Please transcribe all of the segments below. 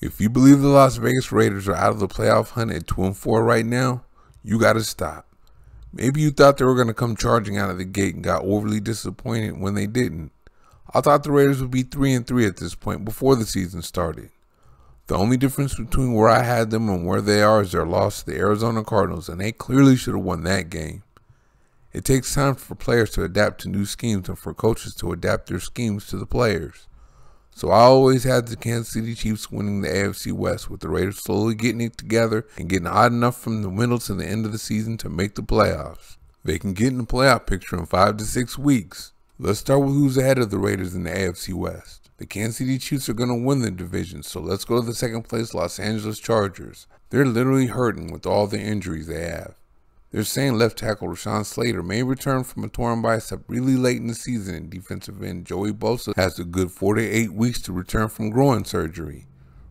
If you believe the Las Vegas Raiders are out of the playoff hunt at 2 and 4 right now, you got to stop. Maybe you thought they were going to come charging out of the gate and got overly disappointed when they didn't. I thought the Raiders would be 3 and 3 at this point before the season started. The only difference between where I had them and where they are is their loss to the Arizona Cardinals, and they clearly should have won that game. It takes time for players to adapt to new schemes and for coaches to adapt their schemes to the players. So I always had the Kansas City Chiefs winning the AFC West, with the Raiders slowly getting it together and getting odd enough from the middle to the end of the season to make the playoffs. They can get in the playoff picture in five to six weeks. Let's start with who's ahead of the Raiders in the AFC West. The Kansas City Chiefs are going to win the division, so let's go to the second place Los Angeles Chargers. They're literally hurting with all the injuries they have. They're saying left tackle Rashawn Slater may return from a torn bicep really late in the season, and defensive end Joey Bosa has a good 4 to 8 weeks to return from groin surgery.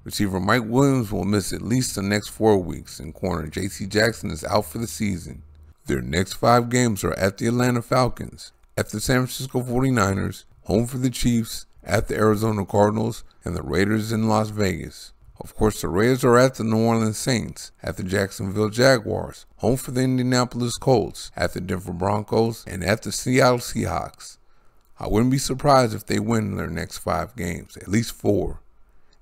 Receiver Mike Williams will miss at least the next four weeks, and corner J.C. Jackson is out for the season. Their next five games are at the Atlanta Falcons, at the San Francisco 49ers, home for the Chiefs, at the Arizona Cardinals, and the Raiders in Las Vegas. Of course, the Raiders are at the New Orleans Saints, at the Jacksonville Jaguars, home for the Indianapolis Colts, at the Denver Broncos, and at the Seattle Seahawks. I wouldn't be surprised if they win their next five games, at least four.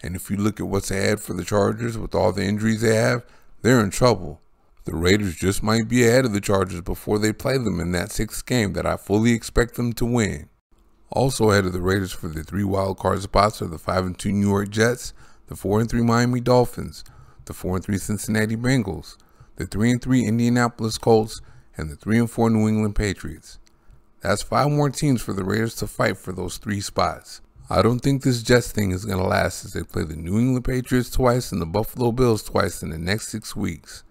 And if you look at what's ahead for the Chargers with all the injuries they have, they're in trouble. The Raiders just might be ahead of the Chargers before they play them in that sixth game that I fully expect them to win. Also ahead of the Raiders for the three wild card spots are the 5 and 2 New York Jets, the 4 and 3 Miami Dolphins, the 4 and 3 Cincinnati Bengals, the 3 and 3 Indianapolis Colts, and the 3 and 4 New England Patriots. That's five more teams for the Raiders to fight for those three spots. I don't think this Jets thing is going to last as they play the New England Patriots twice and the Buffalo Bills twice in the next six weeks.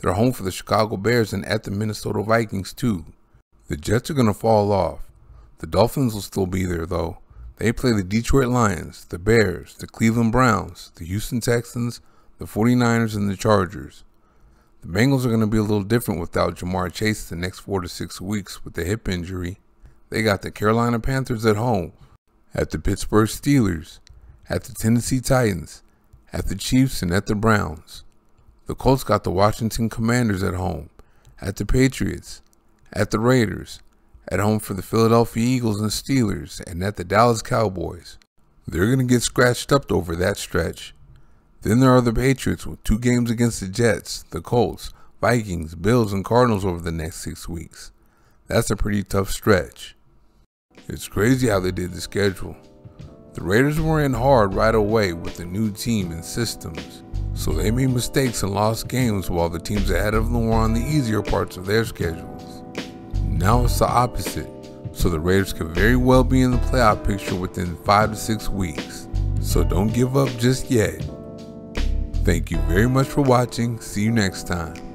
They're home for the Chicago Bears and at the Minnesota Vikings too. The Jets are going to fall off. The Dolphins will still be there, though. They play the Detroit Lions, the Bears, the Cleveland Browns, the Houston Texans, the 49ers, and the Chargers. The Bengals are going to be a little different without Ja'Marr Chase the next four to six weeks with the hip injury. They got the Carolina Panthers at home, at the Pittsburgh Steelers, at the Tennessee Titans, at the Chiefs, and at the Browns. The Colts got the Washington Commanders at home, at the Patriots, at the Raiders, at home for the Philadelphia Eagles and Steelers, and at the Dallas Cowboys. They're going to get scratched up over that stretch. Then there are the Patriots with two games against the Jets, the Colts, Vikings, Bills, and Cardinals over the next six weeks. That's a pretty tough stretch. It's crazy how they did the schedule. The Raiders were in hard right away with the new team and systems, so they made mistakes and lost games while the teams ahead of them were on the easier parts of their schedule. Now it's the opposite, so the Raiders could very well be in the playoff picture within five to six weeks. So don't give up just yet. Thank you very much for watching. See you next time.